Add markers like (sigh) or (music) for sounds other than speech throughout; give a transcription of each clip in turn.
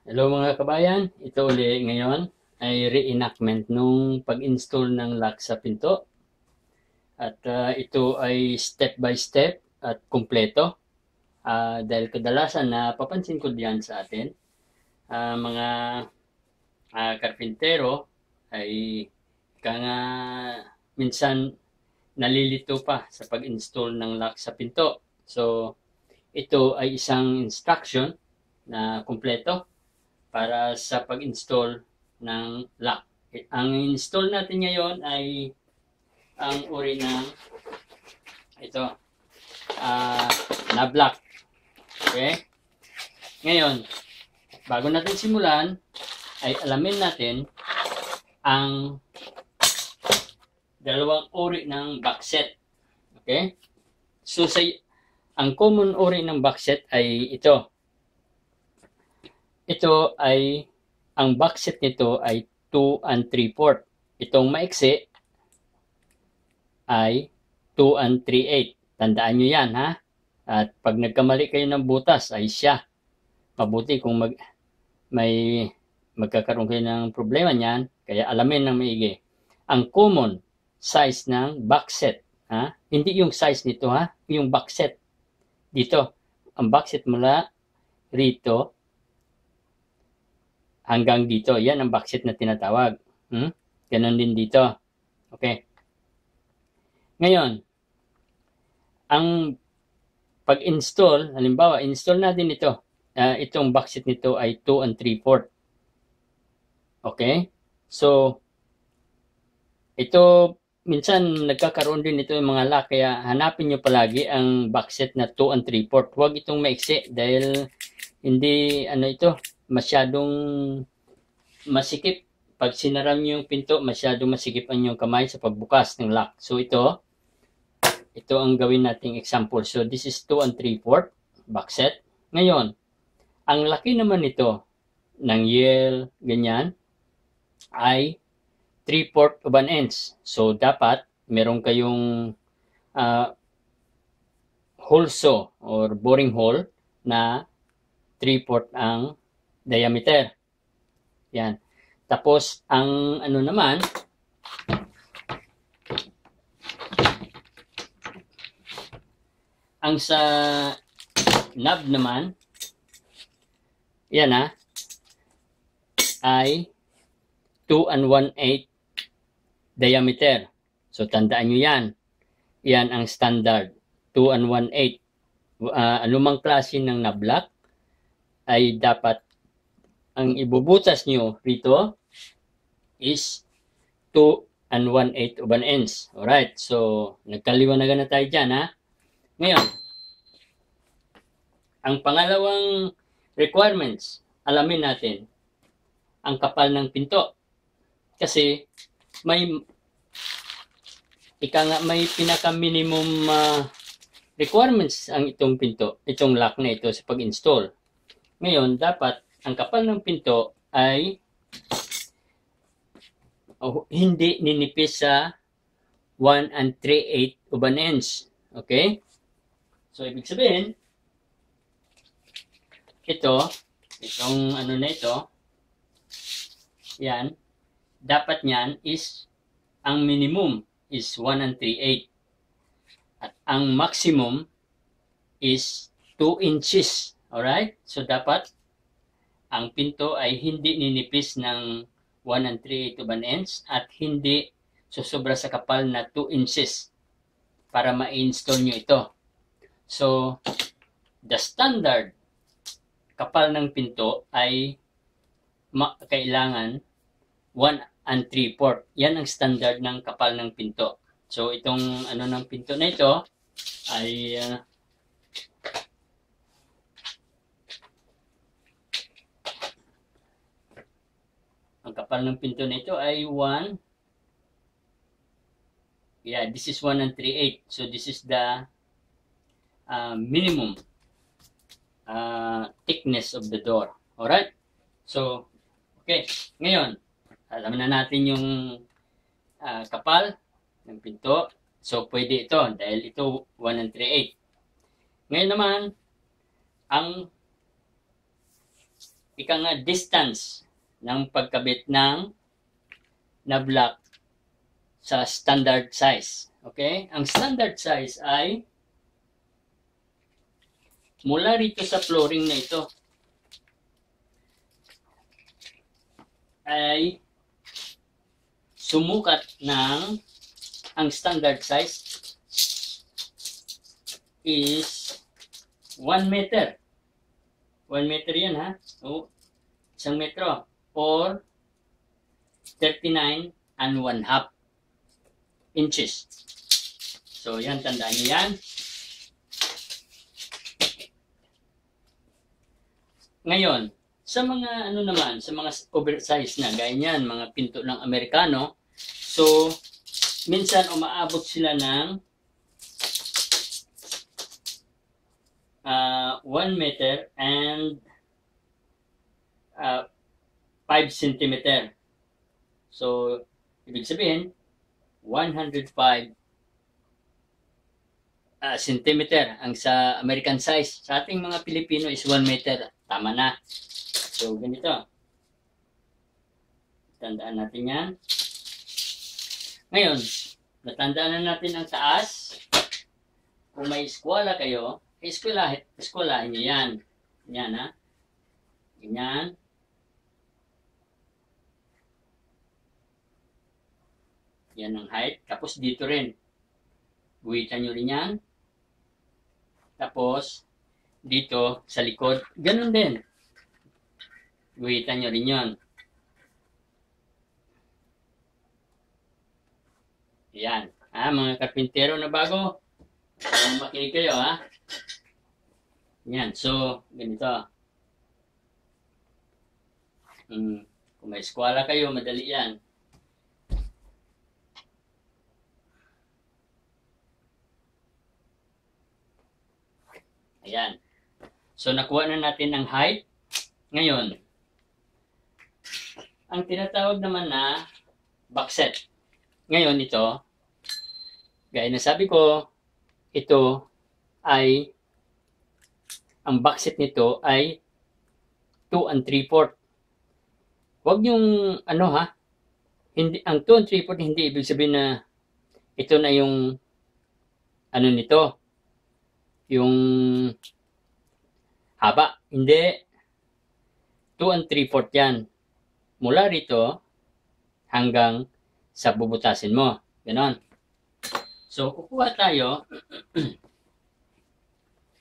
Hello mga kabayan, ito uli ngayon ay reenactment nung pag-install ng lock sa pinto. At uh, ito ay step by step at kumpleto. Uh, dahil kadalasan na papansin ko diyan sa atin, uh, mga uh, karpintero ay kanga minsan nalilito pa sa pag-install ng lock sa pinto. So, ito ay isang instruction na kumpleto para sa pag-install ng lock. Ang install natin ngayon ay ang uri ng ito uh, na block. Okay? Ngayon, bago natin simulan, ay alamin natin ang dalawang uri ng box set. Okay? So, sa, ang common uri ng box set ay ito. Ito ay, ang box set nito ay 2 and 3 port. Itong maiksi ay 2 and 3 8. Tandaan nyo yan ha. At pag nagkamali kayo ng butas ay siya. Mabuti kung mag, may magkakaroon kayo ng problema niyan, kaya alamin ng maigi. Ang common size ng box set, ha? Hindi yung size nito ha, yung box set. Dito, ang box set mula rito hanggang dito. Yan ang box set na tinatawag. Hmm? Ganon din dito. Okay. Ngayon, ang pag-install, halimbawa, install natin ito. Uh, itong box set nito ay 2 and 3 port. Okay? So, ito, minsan nagkakaroon din ito yung mga lock, kaya hanapin nyo palagi ang box set na 2 and 3 port. Huwag itong maiksi dahil hindi, ano ito, masyadong masikip. Pag sinaram nyo yung pinto, masyadong masikip ang yung kamay sa pagbukas ng lock. So ito, ito ang gawin nating example. So this is 2 and 3 port box set. Ngayon, ang laki naman nito ng Yale, ganyan, ay 3 port of an inch. So, dapat meron kayong uh, hole saw or boring hole na 3 port ang diameter. Yan. Tapos, ang ano naman, ang sa knob naman, yan ha, ah, ay 2 and 1 8 diameter. So tandaan nyo yan. Yan ang standard. 2 and 1 8. Uh, anumang klase ng nablock ay dapat ang ibubutas nyo rito is 2 and 1 8 of an inch. Alright, so nagkaliwanagan na tayo dyan ha. Ngayon, ang pangalawang requirements, alamin natin ang kapal ng pinto. Kasi may ika nga may pinaka minimum uh, requirements ang itong pinto, itong lock na ito sa pag-install. Ngayon, dapat ang kapal ng pinto ay oh, hindi ninipis sa 1 and 3 8 of inch. Okay? So, ibig sabihin, ito, itong ano na ito, yan, dapat niyan is ang minimum is 1 and 3 8. At ang maximum is 2 inches. Alright? So dapat ang pinto ay hindi ninipis ng 1 and 3 8 of an inch at hindi susobra sa kapal na 2 inches para ma-install nyo ito. So, the standard kapal ng pinto ay kailangan 1 and 3 port. Yan ang standard ng kapal ng pinto. So itong ano ng pinto na ito ay uh, ang kapal ng pinto na ito ay 1 yeah this is 1 and 3 8 so this is the uh, minimum uh, thickness of the door. Alright? So okay. Ngayon alam na natin yung uh, kapal ng pinto. So, pwede ito dahil ito 1 and 3 8. Ngayon naman, ang ika nga distance ng pagkabit ng na block sa standard size. Okay? Ang standard size ay mula rito sa flooring na ito ay sumukat ng ang standard size is 1 meter. 1 meter yan ha. So, isang metro. Or 39 and 1 half inches. So, yan, tandaan niyo yan. Ngayon, sa mga ano naman, sa mga oversize na, gaya niyan, mga pinto ng Amerikano, so, minsan umaabot sila ng uh, 1 meter and uh, 5 centimeter. So, ibig sabihin, 105 uh, centimeter ang sa American size. Sa ating mga Pilipino is 1 meter. Tama na. So, ganito. Tandaan natin yan. Ngayon, natandaan na natin ang taas. Kung may eskwela kayo, eskwelahin, eskwelahin nyo yan. Yan, ha? Ganyan. Yan ang height. Tapos dito rin. Guhitan nyo rin yan. Tapos, dito sa likod, ganun din. Guhitan nyo rin yun. Yan. Ah, mga karpintero na bago. Uh, makinig kayo, ha? Yan. So, ganito. Hmm. Kung may eskwala kayo, madali yan. Ayan. So, nakuha na natin ang height. Ngayon, ang tinatawag naman na backset. Ngayon, ito, gaya na sabi ko, ito ay, ang backset nito ay 2 and 3 4 Huwag yung, ano ha, hindi, ang 2 and 3 4 hindi ibig sabihin na ito na yung, ano nito, yung haba. Hindi. 2 and 3 fourth yan. Mula rito hanggang sa bubutasin mo. Ganon. So, kukuha tayo (clears throat)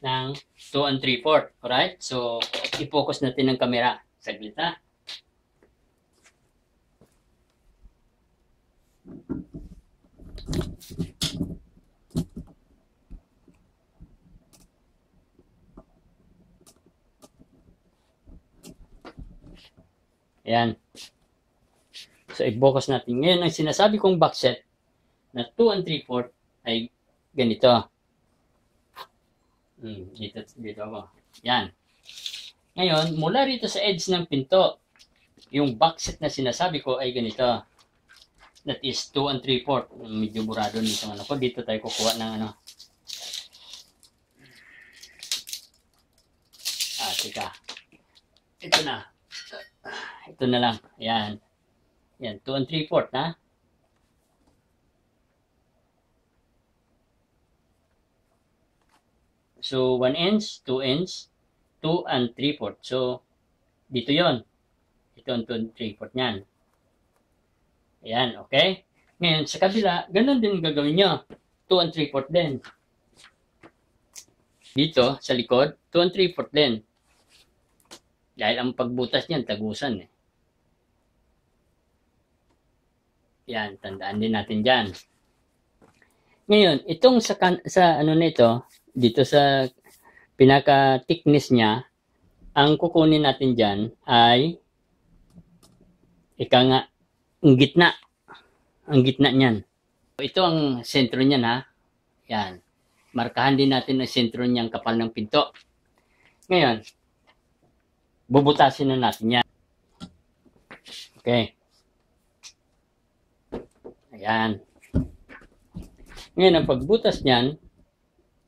ng 2 and 3 fourth. Alright? So, i-focus natin ng camera. Saglit ha. Ayan. So, i-focus natin. Ngayon, ang sinasabi kong backset na 2 and 3 4 ay ganito. Hmm, dito, dito ako. Yan. Ngayon, mula rito sa edge ng pinto, yung backset na sinasabi ko ay ganito. That is 2 and 3 4 Medyo burado nito. Ano ko. Dito tayo kukuha ng ano. Ah, tika. Ito na. Ito na lang. Yan. Yan. 2 and 3 fourth, ha? So, 1 inch, 2 inch, 2 and 3 fourth. So, dito yon Ito ang 2 and 3 fourth niyan. Ayan, okay? Ngayon, sa kabila, ganun din gagawin nyo. 2 and 3 fourth din. Dito, sa likod, 2 and 3 fourth din. Dahil ang pagbutas niyan, tagusan eh. Yan, tandaan din natin dyan. Ngayon, itong sa, sa ano nito, dito sa pinaka-thickness niya, ang kukunin natin dyan ay ika nga, ang gitna. Ang gitna niyan. Ito ang sentro niyan ha. Yan. Markahan din natin ang sentro niyang kapal ng pinto. Ngayon, bubutasin na natin yan. Okay. Ayan. Ngayon, ang pagbutas niyan,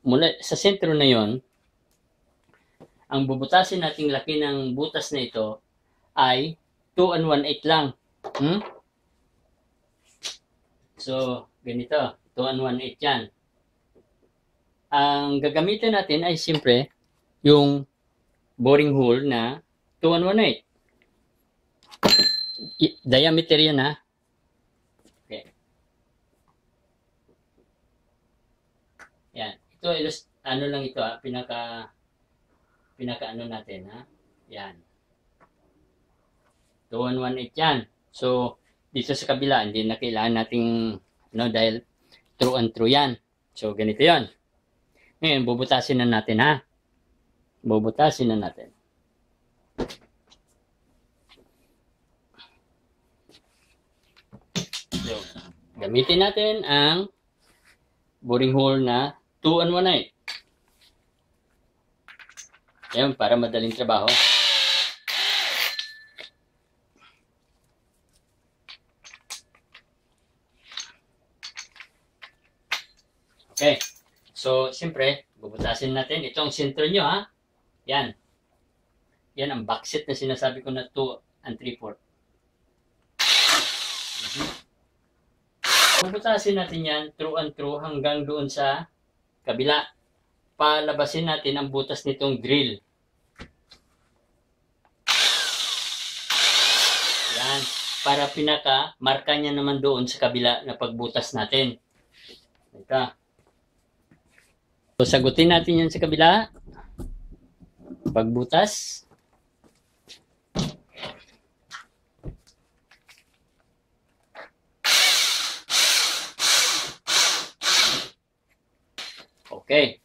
mula sa sentro na yon, ang bubutasin nating laki ng butas na ito ay 2 and 1 8 lang. Hmm? So, ganito. 2 and 1 8 yan. Ang gagamitin natin ay siyempre yung boring hole na 2 and 1 8. I- diameter yan ha. Okay. Yan. Ito, ilus- ano lang ito ha. Pinaka, pinaka ano natin ha. Yan. 2 and 1 8 yan. So, dito sa kabila, hindi na kailangan nating, ano, dahil true and true yan. So, ganito yan. Ngayon, bubutasin na natin ha. Bubutasin na natin. So, gamitin natin ang boring hole na 2 and 1 8. Yan, para madaling trabaho. Okay. So, siyempre, bubutasin natin itong sentro nyo, ha? Yan. Yan ang backset na sinasabi ko na 2 and 3 4. Mhm. Bubutasin natin yan true and true hanggang doon sa kabila. Palabasin natin ang butas nitong drill. Yan. Para pinaka, marka niya naman doon sa kabila na pagbutas natin. Ito. So, sagutin natin yan sa kabila. Pagbutas. Okay.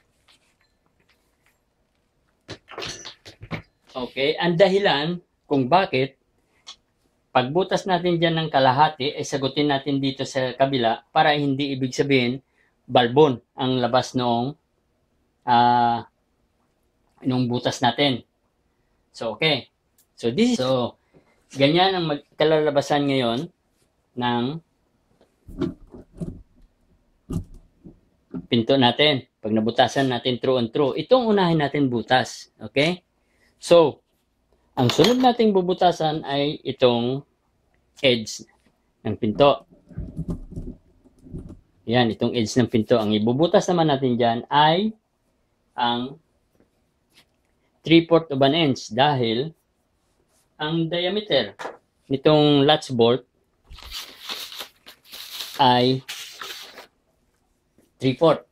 Okay, ang dahilan kung bakit pagbutas natin dyan ng kalahati ay sagutin natin dito sa kabila para hindi ibig sabihin balbon ang labas noong ah nung butas natin. So, okay. So, this is, so, ganyan ang mag- kalalabasan ngayon ng pinto natin. Pag nabutasan natin true and true, itong unahin natin butas. Okay? So, ang sunod nating bubutasan ay itong edge ng pinto. Yan, itong edge ng pinto. Ang ibubutas naman natin dyan ay ang 3-4 of an inch dahil ang diameter nitong latch bolt ay 3-4.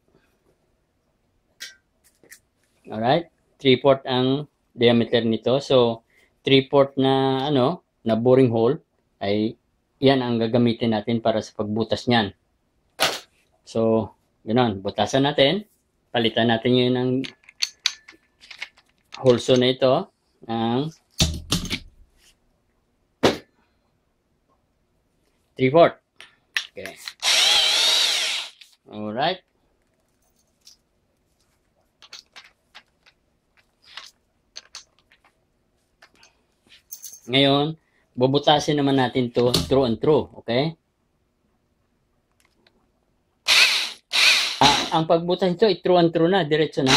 Alright? 3-4 ang diameter nito. So, 3-4 na, ano, na boring hole ay yan ang gagamitin natin para sa pagbutas niyan. So, ganoon. Butasan natin. Palitan natin yun ng holso na ito ng 3-4. Okay. Alright. Ngayon, bubutasin naman natin to true and true. Okay? Ah, ang pagbutas ito, ay true and true na. Diretso na.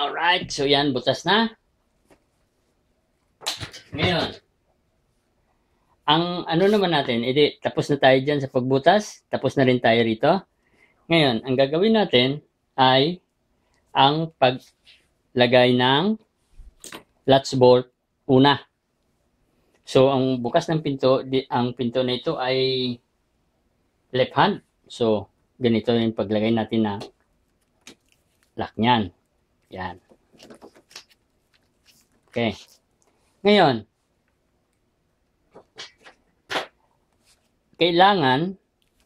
Alright, so yan, butas na. Ngayon, ang ano naman natin, edi tapos na tayo dyan sa pagbutas, tapos na rin tayo rito. Ngayon, ang gagawin natin ay ang paglagay ng latch bolt una. So, ang bukas ng pinto, di, ang pinto na ito ay left hand. So, ganito yung paglagay natin na lock niyan. Yan. Okay. Ngayon, kailangan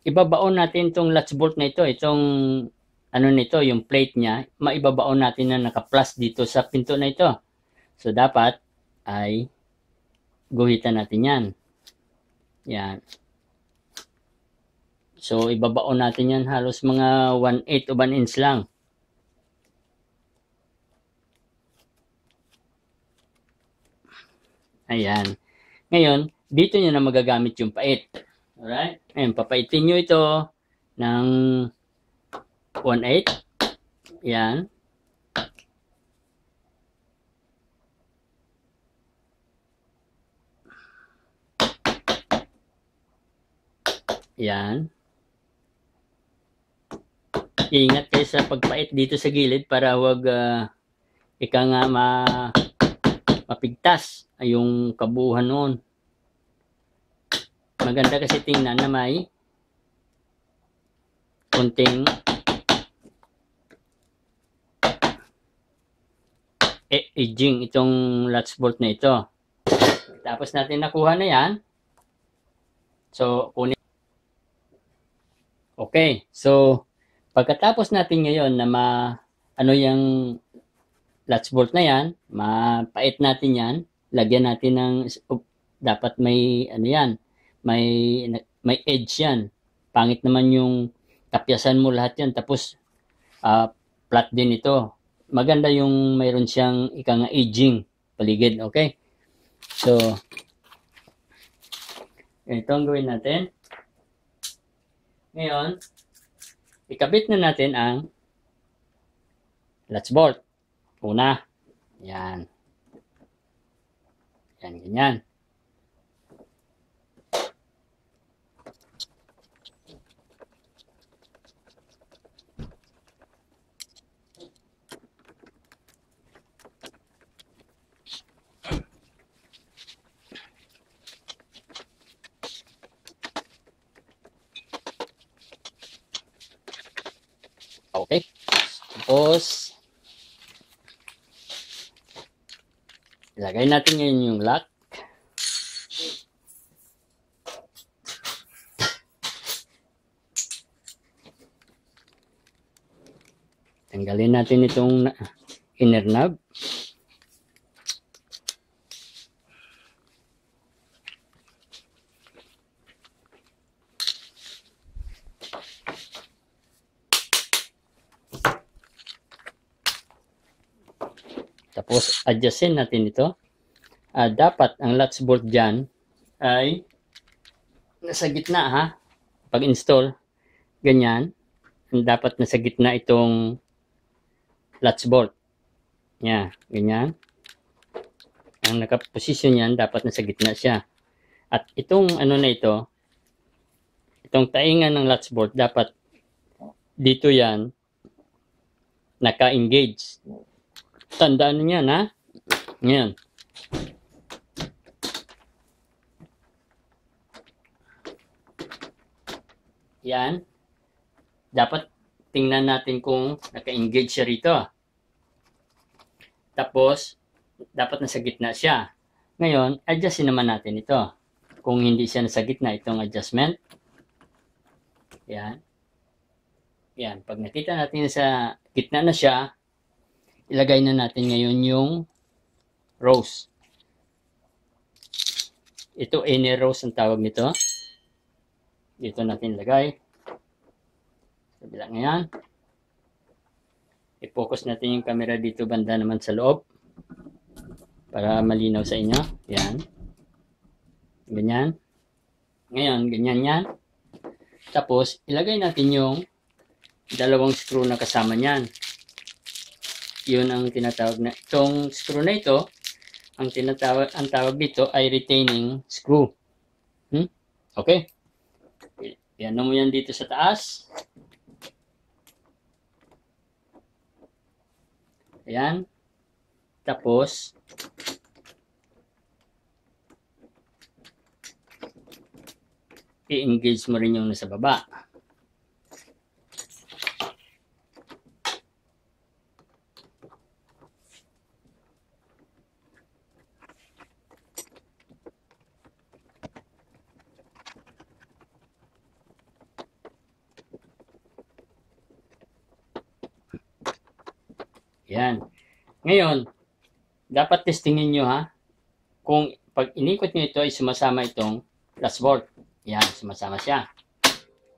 ibabaon natin itong latch bolt na ito, itong ano nito, yung plate niya, maibabaon natin na naka-plus dito sa pinto na ito. So, dapat ay guhitan natin yan. Yan. So, ibabaon natin yan halos mga 1/8 o 1 inch lang. Ayan. Ngayon, dito nyo na magagamit yung pait. Alright? Ayan, papaitin nyo ito ng 1-8. Ayan. Ayan. Ingat kayo sa pagpait dito sa gilid para wag uh, ika nga ma mapigtas ay yung kabuhan noon. Maganda kasi tingnan na may kunting e aging itong latch bolt na ito. Tapos natin nakuha na yan. So, kunin. Okay. So, pagkatapos natin ngayon na ma ano yung latch bolt na yan, mapait natin yan, lagyan natin ng dapat may ano yan, may may edge yan. Pangit naman yung tapyasan mo lahat yan tapos uh, flat din ito. Maganda yung mayroon siyang ikang aging paligid, okay? So, ito ang gawin natin. Ngayon, ikabit na natin ang latch bolt. Una, yan. Yan, ganyan. Okay. Tapos, ilagay natin ngayon yung lock. Tanggalin natin itong inner knob. Tapos, adjustin natin ito. Uh, dapat ang latch bolt dyan ay nasa gitna ha. Pag install, ganyan. Dapat nasa gitna itong latch bolt. Yan, ganyan. Ang nakaposisyon yan, dapat nasa gitna siya. At itong ano na ito, itong taingan ng latch bolt, dapat dito yan, naka-engage. Tandaan niya na. Ngayon. Yan. Dapat tingnan natin kung naka-engage siya rito. Tapos, dapat nasa gitna siya. Ngayon, adjustin naman natin ito. Kung hindi siya nasa gitna, itong adjustment. Yan. Yan. Pag nakita natin sa gitna na siya, ilagay na natin ngayon yung rose. Ito, any rose ang tawag nito. Dito natin ilagay. Kabila ngayon. I-focus natin yung camera dito banda naman sa loob. Para malinaw sa inyo. Yan. Ganyan. Ngayon, ganyan yan. Tapos, ilagay natin yung dalawang screw na kasama niyan. Yun ang tinatawag na itong screw na ito, ang tinatawag ang tawag dito ay retaining screw. Hmm? Okay? Yan mo yan dito sa taas. Ayan. Tapos, i-engage mo rin yung nasa baba. Yan. Ngayon, dapat testingin nyo ha, kung pag inikot nyo ito ay sumasama itong dashboard. Yan, sumasama siya.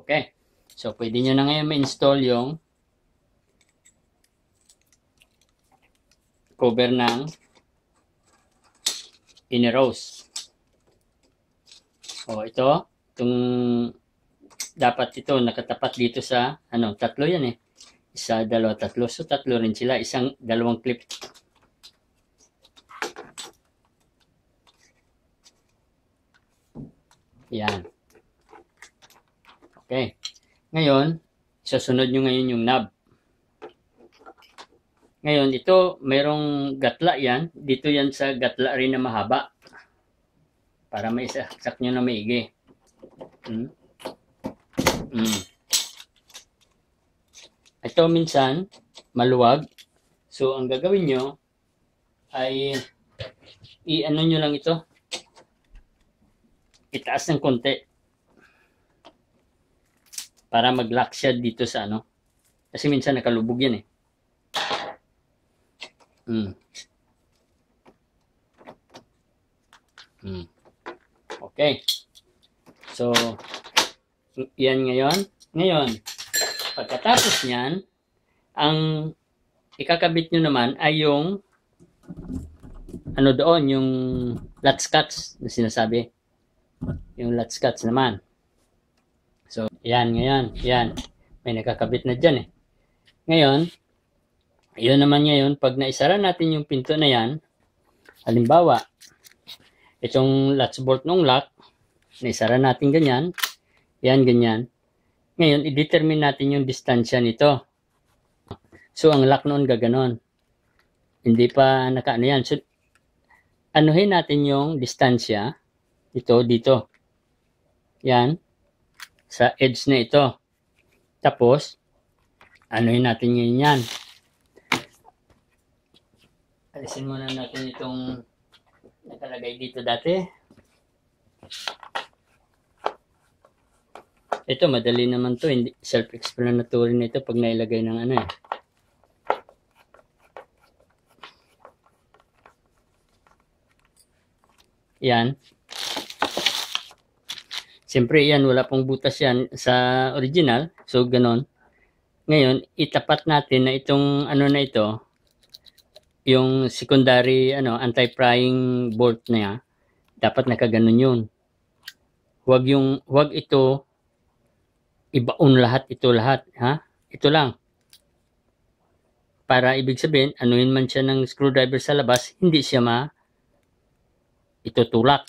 Okay. So, pwede nyo na ngayon ma-install yung cover ng inner rose. O, ito, itong dapat ito nakatapat dito sa, ano, tatlo yan eh isa, dalawa, tatlo. So, tatlo rin sila. Isang, dalawang clip. Yan. Okay. Ngayon, susunod nyo ngayon yung knob. Ngayon, ito, mayroong gatla yan. Dito yan sa gatla rin na mahaba. Para may saksak nyo na maigi. Hmm? Hmm. Ito minsan, maluwag. So, ang gagawin nyo ay i-ano nyo lang ito. Itaas ng konti. Para mag-lock siya dito sa ano. Kasi minsan nakalubog yan eh. Hmm. Hmm. Okay. So, yan ngayon. Ngayon, pagkatapos niyan, ang ikakabit nyo naman ay yung ano doon, yung latscats na sinasabi. Yung latscats naman. So, yan ngayon. Yan. May nakakabit na dyan eh. Ngayon, yun naman ngayon, pag naisara natin yung pinto na yan, halimbawa, itong latch bolt ng lock, naisara natin ganyan, yan, ganyan. Ngayon, i-determine natin yung distansya nito. So, ang lock noon gaganon. Hindi pa nakaano yan. So, anuhin natin yung distansya ito dito. Yan. Sa edge na ito. Tapos, anuhin natin yun yan. Alisin muna natin itong nakalagay dito dati. Ito, madali naman to. Self-explanatory na ito pag nailagay ng ano eh. Yan. Siyempre, yan, wala pong butas yan sa original. So, ganon. Ngayon, itapat natin na itong ano na ito, yung secondary ano anti-prying bolt na yan, dapat nakaganon yun. Huwag yung huwag ito ibaon lahat ito lahat, ha? Ito lang. Para ibig sabihin, anuin man siya ng screwdriver sa labas, hindi siya ma itutulak.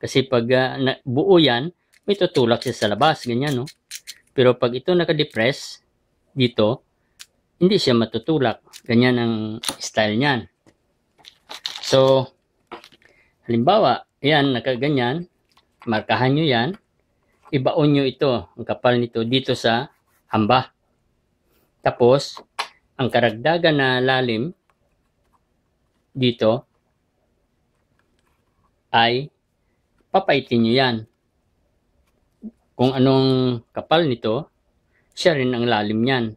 Kasi pag uh, na, buo yan, may tutulak siya sa labas, ganyan, no? Pero pag ito naka-depress dito, hindi siya matutulak. Ganyan ang style niyan. So, halimbawa, yan, nakaganyan, markahan nyo yan, ibaon nyo ito, ang kapal nito, dito sa hamba. Tapos, ang karagdagan na lalim dito ay papaitin nyo yan. Kung anong kapal nito, siya rin ang lalim niyan.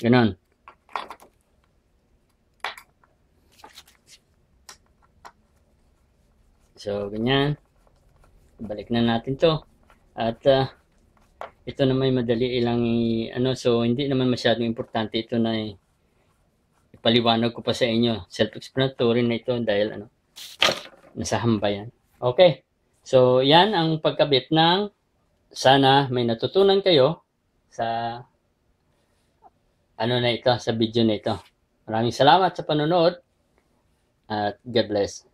Ganon. So, ganyan. Balik na natin to. At uh, ito na may madali ilang ano so hindi naman masyadong importante ito na ipaliwanag ko pa sa inyo. Self-explanatory na ito dahil ano nasa hamba. Okay. So, yan ang pagkabit ng sana may natutunan kayo sa ano na ito, sa video na ito. Maraming salamat sa panonood at God bless.